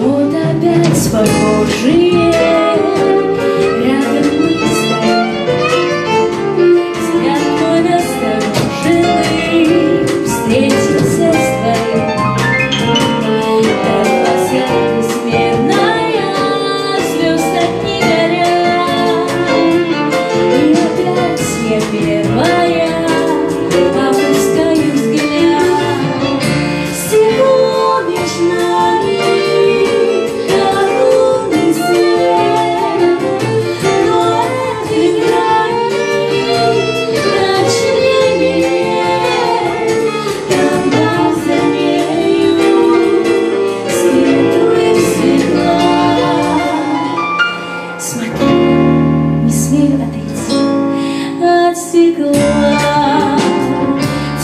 Вот опять похожие стекла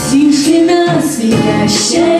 Тишина светящая